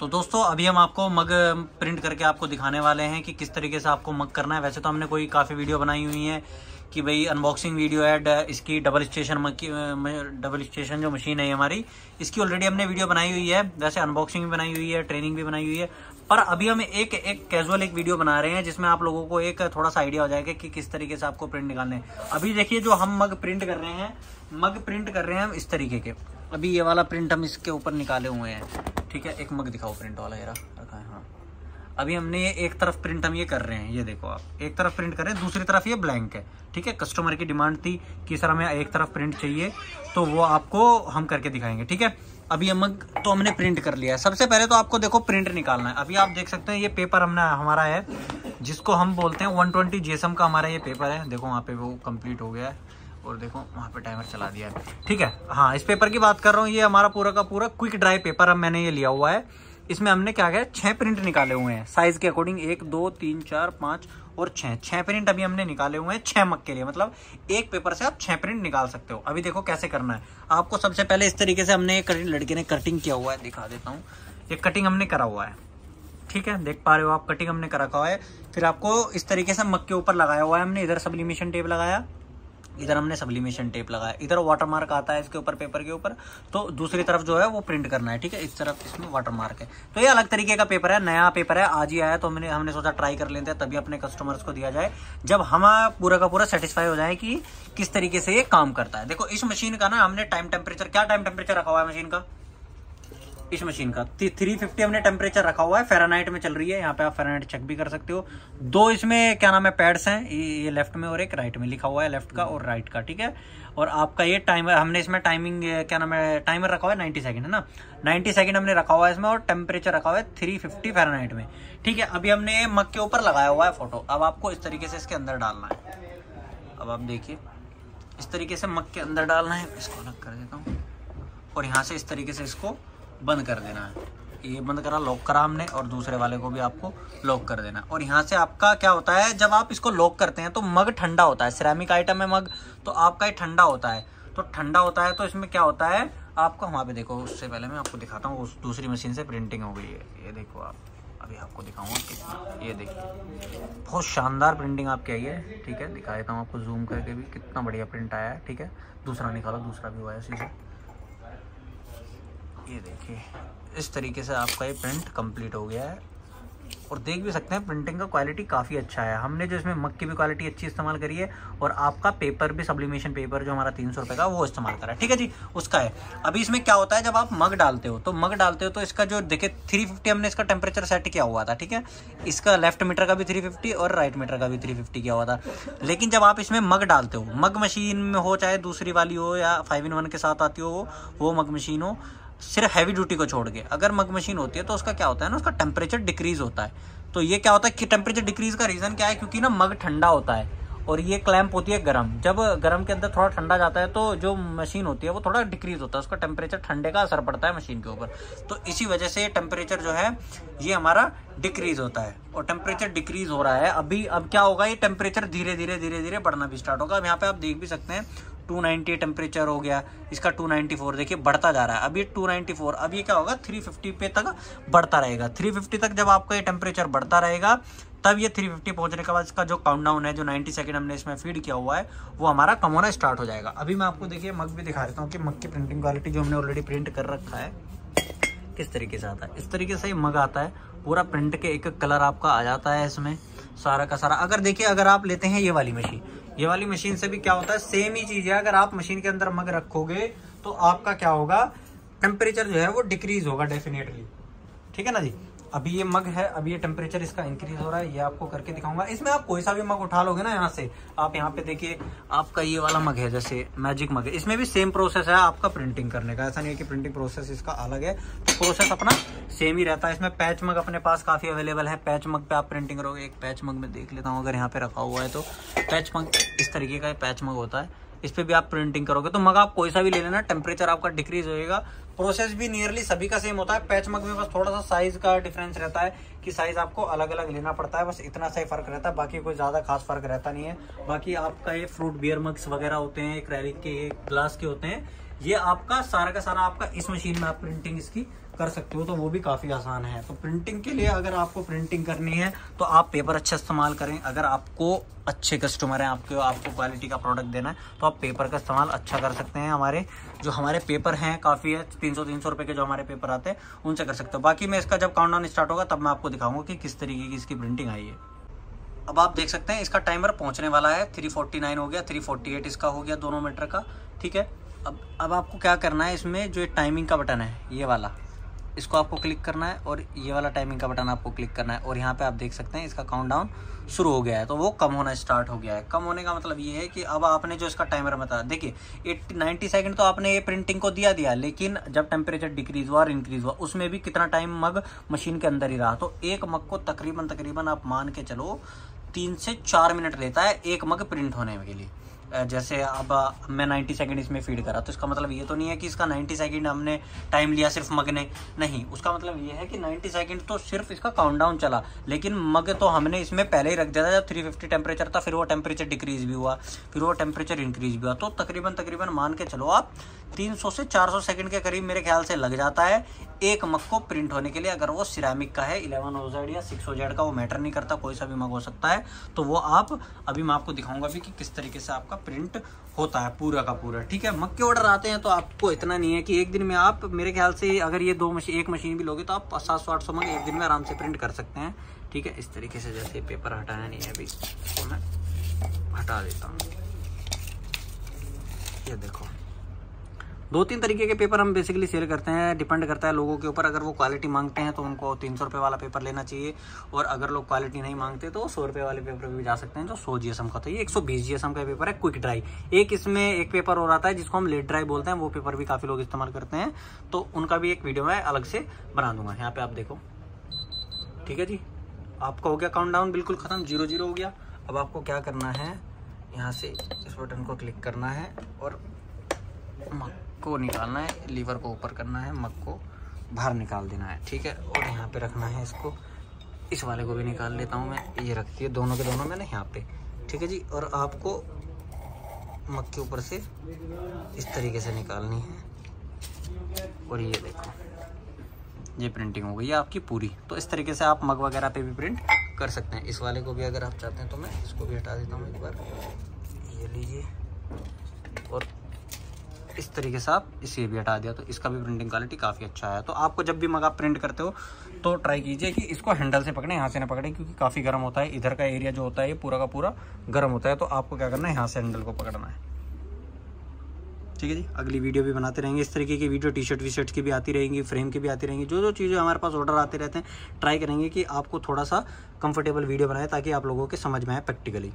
तो दोस्तों, अभी हम आपको मग प्रिंट करके आपको दिखाने वाले हैं कि किस तरीके से आपको मग करना है। वैसे तो हमने कोई काफ़ी वीडियो बनाई हुई है कि भाई अनबॉक्सिंग वीडियो है इसकी डबल स्टेशन मग की डबल स्टेशन जो मशीन है हमारी, इसकी ऑलरेडी हमने वीडियो बनाई हुई है। वैसे अनबॉक्सिंग भी बनाई हुई है ट्रेनिंग भी बनाई हुई है। पर अभी हम एक एक कैजुअल एक वीडियो बना रहे हैं, जिसमें आप लोगों को एक थोड़ा सा आइडिया हो जाएगा कि किस तरीके से आपको प्रिंट निकालने अभी देखिए जो हम मग प्रिंट कर रहे हैं, मग प्रिंट कर रहे हैं हम इस तरीके के। अभी ये वाला प्रिंट हम इसके ऊपर निकाले हुए हैं। ठीक है, एक मग दिखाओ प्रिंट वाला यार रखा है हाँ। अभी हमने ये एक तरफ़ प्रिंट हम ये कर रहे हैं, ये देखो आप। एक तरफ़ प्रिंट कर रहे हैं, दूसरी तरफ़ ये ब्लैंक है। ठीक है कस्टमर की डिमांड थी कि सर हमें एक तरफ़ प्रिंट चाहिए तो वो आपको हम करके दिखाएँगे। ठीक है, अभी हम तो हमने प्रिंट कर लिया है। सबसे पहले तो आपको देखो प्रिंट निकालना है। अभी आप देख सकते हैं, ये पेपर हमने, हमारा है, जिसको हम बोलते हैं 120 ट्वेंटी का हमारा ये पेपर है। देखो वहाँ पे वो कंप्लीट हो गया है। और देखो, वहाँ पे टाइमर चला दिया है। ठीक है? हाँ इस पेपर की बात कर रहा हूँ, ये हमारा पूरा का पूरा क्विक ड्राई पेपर अब मैंने ये लिया हुआ है। इसमें हमने क्या किया छह प्रिंट निकाले हुए हैं। साइज़ के अकॉर्डिंग एक, दो, तीन, चार, पाँच और छह। छह प्रिंट अभी हमने निकाले हुए हैं छह मक के लिए। मतलब एक पेपर से आप छह प्रिंट निकाल सकते हो। अभी देखो कैसे करना है। आपको सबसे पहले इस तरीके से हमने एक लड़के ने कटिंग किया हुआ है, दिखा देता हूँ। ये कटिंग हमने करा हुआ है। ठीक है? देख पा रहे हो आप कटिंग हमने करा हुआ है। फिर आपको इस तरीके से मक के ऊपर लगाया हुआ है हमने। इधर सब्लिमेशन टेप लगाया। इधर हमने सब्लिमेशन टेप लगाया। इधर वाटर मार्क आता है इसके ऊपर पेपर के ऊपर तो दूसरी तरफ़ जो है वो प्रिंट करना है, ठीक है? इस तरफ़ इसमें वाटर मार्क है। तो ये अलग तरीके का पेपर है, नया पेपर है, आज ही आया तो हमने हमने सोचा ट्राई कर लेते हैं, तभी अपने कस्टमर्स को दिया जाए, जब हम पूरा का पूरा सेटिस्फाई हो जाए कि किस तरीके से ये काम करता है। देखो, इस मशीन का ना हमने टाइम टेम्परेचर क्या टाइम टेम्परेचर रखा हुआ है मशीन का? इस मशीन का। थ्री फिफ्टी हमने टेम्परेचर रखा हुआ है फेरानाइट में चल रही है, यहाँ पे आप फेरानाइट चेक भी कर सकते हो। दो इसमें, क्या नाम है पैड्स हैं, ये लेफ़्ट में और एक राइट में लिखा हुआ है लेफ़्ट का और राइट का, ठीक है? और आपका ये टाइमर हमने इसमें टाइमिंग क्या नाम है टाइमर रखा हुआ है नाइन्टी सेकंड है ना? नाइन्टी सेकंड हमने रखा हुआ है इसमें और टेम्परेचर रखा हुआ है थ्री फिफ्टी फेरानाइट में। ठीक है, अभी हमने मग के ऊपर लगाया हुआ है फ़ोटो अब आपको इस तरीके से इसके अंदर डालना है। अब आप देखिए, इस तरीके से मग के अंदर डालना है। इसको अलग कर देता हूँ। और यहाँ से इस तरीके से इसको बंद कर देना है। ये बंद करा लॉक करा हमने और दूसरे वाले को भी आपको लॉक कर देना। और यहाँ से आपका क्या होता है, जब आप इसको लॉक करते हैं तो मग ठंडा होता है। सिरेमिक आइटम है मग तो आपका ये ठंडा होता है। तो ठंडा होता है तो इसमें क्या होता है, आपका वहाँ पे देखो, उससे पहले मैं आपको दिखाता हूँ, उस दूसरी मशीन से प्रिंटिंग हो गई है। ये देखो आप, अभी आपको दिखाऊँगा कितना, ये देखिए। बहुत शानदार प्रिंटिंग आपकी आई है, ठीक है, दिखा देता हूँ आपको जूम करके भी कितना बढ़िया प्रिंट आया है, ठीक है। दूसरा निकालो, दूसरा भी हुआ है इसी से। ये देखिए, इस तरीके से आपका ये प्रिंट कंप्लीट हो गया है। और देख भी सकते हैं प्रिंटिंग का क्वालिटी काफ़ी अच्छा है। हमने जो इसमें मग की भी क्वालिटी अच्छी इस्तेमाल करी है, और आपका पेपर भी सब्लिमेशन पेपर जो हमारा तीन सौ रुपये का, वो इस्तेमाल करा है। ठीक है जी, उसका है। अभी इसमें क्या होता है, जब आप मग डालते हो तो मग डालते हो तो इसका जो देखे थ्री फिफ्टी हमने इसका टेम्परेचर सेट किया हुआ था, ठीक है? इसका लेफ़्ट मीटर का भी थ्री फिफ्टी और राइट मीटर का भी थ्री फिफ्टी किया हुआ था। लेकिन जब आप इसमें मग डालते हो, मग मशीन में हो, चाहे दूसरी वाली हो या फाइव इन वन के साथ आती हो, वो मग मशीन हो सिर्फ़ हैवी ड्यूटी को छोड़ के। अगर मग मशीन होती है तो उसका क्या होता है ना, उसका टेम्परेचर डिक्रीज होता है। तो ये क्या होता है कि टेम्परेचर डिक्रीज का रीजन क्या है? क्योंकि ना मग ठंडा होता है और ये क्लैंप होती है गर्म। जब गर्म के अंदर थोड़ा ठंडा जाता है तो जो मशीन होती है वो थोड़ा डिक्रीज होता है। उसका टेम्परेचर ठंडे का असर पड़ता है मशीन के ऊपर। तो इसी वजह से टेम्परेचर जो है, ये हमारा डिक्रीज होता है और टेम्परेचर डिक्रीज हो रहा है। अभी, अब क्या होगा? ये टेम्परेचर धीरे धीरे धीरे धीरे बढ़ना भी स्टार्ट होगा। अब यहाँ पे आप देख भी सकते हैं 290 टेम्परेचर हो गया, इसका 294 देखिए बढ़ता जा रहा है। अब ये 294 अब ये क्या होगा? 350 पे तक बढ़ता रहेगा। 350 तक जब आपका ये टेम्परेचर बढ़ता रहेगा, तब ये 350 पहुँचने के बाद इसका जो काउंटडाउन है, जो 90 सेकंड हमने इसमें फ़ीड किया हुआ है, वो हमारा कम होना स्टार्ट हो जाएगा। अभी मैं आपको देखिए, मग भी दिखा देता हूँ कि मग की प्रिंटिंग क्वालिटी जो हमने ऑलरेडी प्रिंट कर रखा है, किस तरीके से आता है। इस तरीके से मग आता है। पूरा प्रिंट के एक कलर आपका आ जाता है इसमें, सारा का सारा। अगर देखिए, अगर आप लेते हैं ये वाली मशीन ये वाली मशीन से भी क्या होता है? सेम ही चीज़ है। अगर आप मशीन के अंदर मग रखोगे तो आपका क्या होगा? टेम्परेचर जो है वो डिक्रीज होगा डेफिनेटली ठीक है ना जी? अभी ये मग है, अभी ये टेम्परेचर इसका इंक्रीज हो रहा है, ये आपको करके दिखाऊँगा। इसमें आप कोई सा भी मग उठा लोगे ना यहाँ से, आप यहाँ पे देखिए, आपका ये वाला मग है, जैसे मैजिक मग है। इसमें भी सेम प्रोसेस है आपका प्रिंटिंग करने का। ऐसा नहीं है कि प्रिंटिंग प्रोसेस इसका अलग है तो प्रोसेस अपना सेम ही रहता है। इसमें पैच मग अपने पास काफ़ी अवेलेबल है। पैच मग पे आप प्रिंटिंग करोगे, एक पैच मग में देख लेता हूँ, अगर यहाँ पे रखा हुआ है तो। पैच मग इस तरीके का पैच मग होता है। इस पर भी आप प्रिंटिंग करोगे। तो मग आप कोई सा भी ले लेना टेम्परेचर आपका डिक्रीज होएगा। प्रोसेस भी नियरली सभी का सेम होता है। पैच मग में बस थोड़ा सा साइज़ का डिफरेंस रहता है कि साइज़ आपको अलग अलग लेना पड़ता है। बस इतना सा ही फ़र्क रहता है। बाकी कोई ज़्यादा खास फ़र्क रहता नहीं है। बाकी आपका ये फ्रूट बियर मग्स वगैरह होते हैं रैलिक के ग्लास के होते हैं। ये आपका सारा का सारा आपका इस मशीन में आप प्रिंटिंग इसकी कर सकते हो तो वो भी काफ़ी आसान है। तो प्रिंटिंग के लिए अगर आपको प्रिंटिंग करनी है तो आप पेपर अच्छा इस्तेमाल करें। अगर आपको अच्छे कस्टमर हैं, आपके, आपको क्वालिटी का प्रोडक्ट देना है तो आप पेपर का इस्तेमाल अच्छा कर सकते हैं। हमारे, जो हमारे पेपर हैं, काफ़ी है, तीन सौ तीन सौ रुपये के जो हमारे पेपर आते हैं उनसे कर सकते हो। बाकी मैं इसका जब काउंटडाउन स्टार्ट होगा, तब मैं आपको दिखाऊँगा कि किस तरीके की इसकी प्रिंटिंग आई है। अब आप देख सकते हैं, इसका टाइमर पहुँचने वाला है। 349 हो गया 348 इसका हो गया दोनों मीटर का, ठीक है? अब अब आपको क्या करना है, इसमें जो टाइमिंग का बटन है, ये वाला इसको आपको क्लिक करना है और ये वाला टाइमिंग का बटन आपको क्लिक करना है। और यहाँ पे आप देख सकते हैं इसका काउंटडाउन शुरू हो गया है। तो वो कम होना स्टार्ट हो गया है। कम होने का मतलब ये है कि अब आपने जो इसका टाइमर बताया, देखिए एट्टी नाइन्टी सेकेंड तो आपने ये प्रिंटिंग को दिया दिया, लेकिन जब टेम्परेचर डिक्रीज हुआ और इंक्रीज हुआ, उसमें भी कितना टाइम मग मशीन के अंदर ही रहा। तो एक मग को तकरीबन तकरीबन आप मान के चलो, तीन से चार मिनट लेता है एक मग प्रिंट होने के लिए। जैसे अब मैं 90 सेकंड इसमें फ़ीड करा तो इसका मतलब ये तो नहीं है कि इसका 90 सेकंड हमने टाइम लिया सिर्फ़ मग ने। नहीं, उसका मतलब ये है कि 90 सेकंड तो सिर्फ़ इसका काउंटडाउन चला, लेकिन मग तो हमने इसमें पहले ही रख दिया था, जब 350 टेम्परेचर था, फिर वो टेम्परेचर डिक्रीज भी हुआ, फिर वो टेम्परेचर इंक्रीज भी हुआ। तो तकरीबन तकरीबन मान के चलो आप 300 से 400 सेकंड के करीब मेरे ख्याल से लग जाता है एक मग को प्रिंट होने के लिए। अगर वो सिरामिक का है इलेवन ओजेड या सिक्स ओजेड का, वो मैटर नहीं करता, कोई सा भी मग हो सकता है। तो वो आप, अभी मैं आपको दिखाऊँगा भी कि किस तरीके से आपका प्रिंट होता है पूरा का पूरा, ठीक है? मक्के ऑर्डर आते हैं तो आपको इतना नहीं है कि एक दिन में आप, मेरे ख्याल से अगर ये दो मशीन एक मशीन भी लोगे तो आप सात सौ, आठ सौ मग, एक दिन में आराम से प्रिंट कर सकते हैं, ठीक है? इस तरीके से जैसे पेपर हटाना नहीं है अभी तो मैं हटा देता हूँ। ये देखो। दो तीन तरीके के पेपर हम बेसिकली सेल करते हैं डिपेंड करता है लोगों के ऊपर। अगर वो क्वालिटी मांगते हैं तो उनको तीन सौ रुपये वाला पेपर लेना चाहिए। और अगर लोग क्वालिटी नहीं मांगते तो सौ रुपये वाले पेपर भी जा सकते हैं, जो सौ जीएसएम का। तो ये एक सौ बीस जीएसएम का पेपर है क्विक ड्राई एक इसमें एक पेपर और आता है, जिसको हम लेट ड्राई बोलते हैं, वो पेपर भी काफ़ी लोग इस्तेमाल करते हैं। तो उनका भी एक वीडियो मैं अलग से बना दूँगा। यहाँ पे आप देखो। ठीक है जी? आपका हो गया काउंट डाउन बिल्कुल ख़त्म। ज़ीरो ज़ीरो हो गया। अब आपको क्या करना है? यहाँ से इस बटन को क्लिक करना है और को निकालना है, लीवर को ऊपर करना है, मग को बाहर निकाल देना है, ठीक है? और यहाँ पे रखना है इसको। इस वाले को भी निकाल लेता हूँ मैं। ये रखती है, दोनों के दोनों मैंने यहाँ पे, ठीक है जी? और आपको मग के ऊपर से इस तरीके से निकालनी है। और ये देखो, ये प्रिंटिंग हो गई है आपकी पूरी। तो इस तरीके से आप मग वगैरह पे भी प्रिंट कर सकते हैं। इस वाले को भी अगर आप चाहते हैं तो मैं इसको भी हटा देता हूँ एक बार ये लीजिए और इस तरीके से आप इसे भी हटा दिया तो इसका भी प्रिंटिंग क्वालिटी काफ़ी अच्छा है तो आपको जब भी मग प्रिंट करते हो तो ट्राई कीजिए कि इसको हैंडल से पकड़ें, यहाँ से ना पकड़ें, क्योंकि काफ़ी गर्म होता है। इधर का एरिया जो होता है, ये पूरा का पूरा गर्म होता है। तो आपको क्या करना है, यहाँ से हैंडल को पकड़ना है। ठीक है जी? अगली वीडियो भी बनाते रहेंगे। इस तरीके की video T shirt V shirt की भी आती रहेंगी फ्रेम की भी आती रहेंगी। जो जो चीज़ें हमारे पास ऑर्डर आते रहते हैं ट्राई करेंगे कि आपको थोड़ा सा कंफर्टेबल वीडियो बनाए, ताकि आप लोगों के समझ में आए प्रैक्टिकली